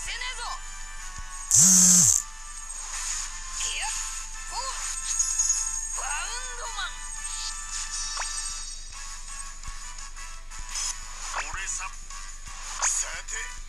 せねえぞ。さて。